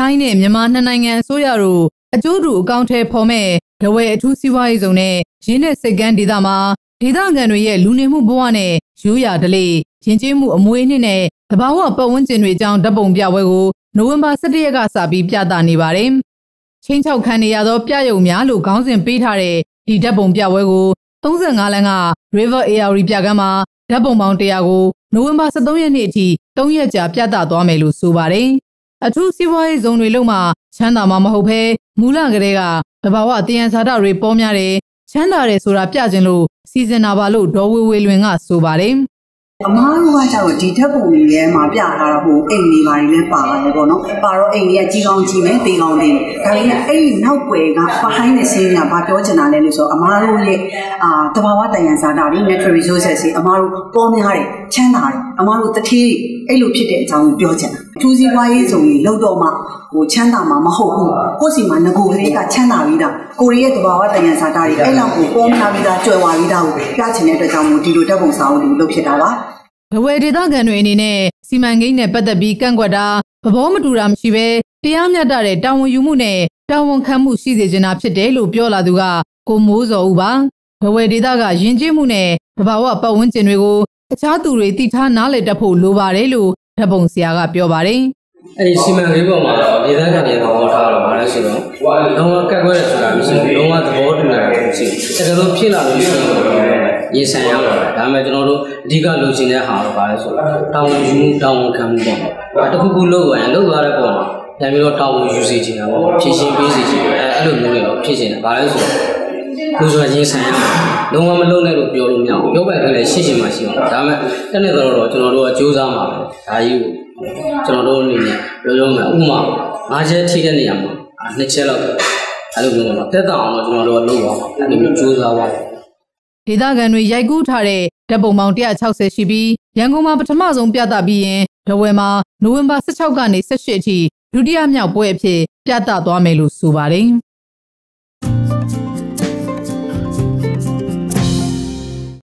ထိုင်းနဲ့မြန်မာနှစ်နိုင်ငံအစိုးရတို့အကျိုးတူအကောင့်ထဲဖော်မဲ့ဒဝဲအထူးစီးပွားရေးဇုံနဲ့ရင်းနဲ့စိတ်ကန်းဒေသမှာဒေသခံတွေရဲ့လူနေမှုဘဝနဲ့ရိုးရာဓလေ့ရင်ကျေးမှုအမွေအနှစ်နဲ့တဘာဝပတ်ဝန်းကျင်တွေအကြောင်းဓာတ်ပုံပြပွဲကိုနိုဝင်ဘာ17ရက်ကစပြီးပြသနေပါတယ်။ချင်းချောက်ခံနေရသောပြယုံများလို့ခေါင်းစဉ်ပေးထားတဲ့ဒီဓာတ်ပုံပြပွဲကို35လမ်းက River AR ပြကမ်းမှာဓာတ်ပုံပေါင်း100ကိုနိုဝင်ဘာ23ရက်နေ့အထိ3ရက်ကြာပြသသွားမယ်လို့ဆိုပါတယ်။ အထူးစီးပွားရေးဇုံတွေလုံးမှာချမ်းသာမှာမဟုတ်ဘဲမူလကလေးကတဘာဝတယံဇာတတွေပေါ်များတယ်ချမ်းသာတယ်ဆိုတာပြခြင်းလို့စီစဉ်တာပါလို့ဒေါ်ဝေဝေလွင်ကဆိုပါတယ် အမားတို့ကကြောက်ဒီဓာတ်ပုံတွေထဲမှာပြထားတော့ဟိုအိမ်တွေပါနေလဲပါပါတယ်ပေါ့နော်ပါတော့အိမ်တွေကကြီးကောင်းကြီးမယ်တေးကောင်းသေးတယ်ဒါလေးကအဲ့ဒီနောက်ွယ်က behind the scene ကဘာပြောချင်တာလဲလို့ဆိုတော့အမားတို့ရဲ့အာတဘာဝတန်ရန်စာတာတွေ natural resources တွေအမားတို့ပေါ်များတယ်ချမ်းသာတယ်အမားတို့တတိအဲ့လိုဖြစ်တဲ့အကြောင်းကိုပြောချင်တာအထူးစီးပွားရေးစုံကြီးလောက်တော့မှဟိုချမ်းသာမှာမဟုတ်ဘူးကိုယ့်စီမှာငကိုကလေးကချမ်းသာပြီးသားကိုရီးရဲ့တဘာဝတန်ရန်စာတာတွေအဲ့လောက်ကိုပေါ်များပြီးသားကြွယ်ဝပြီးသားကိုပြချင်တဲ့အတွက်ကြောင့်မို့ဒီလိုတက်ပုံစာအုပ်တွေလုပ်ဖြစ်တာပါ ဘဝဒေသခံတွေအနေနဲ့စီမံကိန်းနဲ့ပတ်သက်ပြီးကန့်ကွက်တာသဘောမတူတာမရှိဘဲတရားမျှတတဲ့တာဝန်ယူမှုနဲ့တာဝန်ခံမှုရှိစေချင်တာဖြစ်တယ်လို့ပြောလာသူကကိုမိုးစောဦးပါဘဝဒေသကယဉ်ကျေးမှုနဲ့တဘာဝပတ်ဝန်းကျင်တွေကိုအခြားသူတွေတည်ထားနားလည်တတ်ဖို့လိုပါတယ်လို့ဓပုံဆရာကပြောပါတယ်အဲ့ဒီစီမံကိန်းပေါ်မှာဒေသခံတွေသဘောထားတော့ဗါလဲဆိုတော့လုံးဝကက်ကွဲတယ်ဆိုတာမရှိဘူးလုံးဝသဘောတူတာမရှိဘူးတကယ်လို့ဖြစ်လာလို့ရှိရင် ရင်ဆိုင်ရမှာဒါပေမဲ့ကျွန်တော်တို့အဓိကလိုချင်တဲ့ဟာတော့ဗါလဲဆိုတော့တောင်းဝန်ယူမှုတောင်းဝန်ခံမှုပေါ့အဲတခုခုလုပ်ရင်လုပ်သွားတဲ့ပုံမှာပြန်ပြီးတော့တောင်းဝန်ယူစေချင်တာပေါ့ဖြည့်ရှင်းပေးစေချင်တယ်အဲအဲ့လိုမျိုးတွေတော့ဖြစ်ချင်တယ်ဗါလဲဆိုတော့လူဆိုတာရင်ဆိုင်ရမှာလုံးဝမလုံးနဲ့လို့ပြောလို့မရဘူးပြောပိုက်တယ်လည်းရှင်းရှင်းမှရှိအောင်ဒါပေမဲ့တနေ့တော့ကျွန်တော်တို့ကစူးစမ်းပါမယ်ဒါကြီးကိုကျွန်တော်တို့အနေနဲ့ပြောရမယ်ဥမာငါးချက်ထိတဲ့နေရာမှာနှစ်ချက်လောက်အဲ့လိုမျိုးတော့တက်တောင်အောင်ကျွန်တော်တို့ကလုပ်ပါမယ်အဲ့လိုမျိုးစူးစမ်းပါမယ် ဒေသခံတွေရိုက်ကူးထားတဲ့ဓာတ်ပုံပေါင်း160ရှိပြီးရန်ကုန်မှာပထမဆုံးပြသပြီးရင်ဒဝယ်မှာနိုဝင်ဘာ16ကနေ18အထိဒုတိယမြောက်ပွဲအဖြစ်ပြသသွားမယ်လို့ဆိုပါတယ်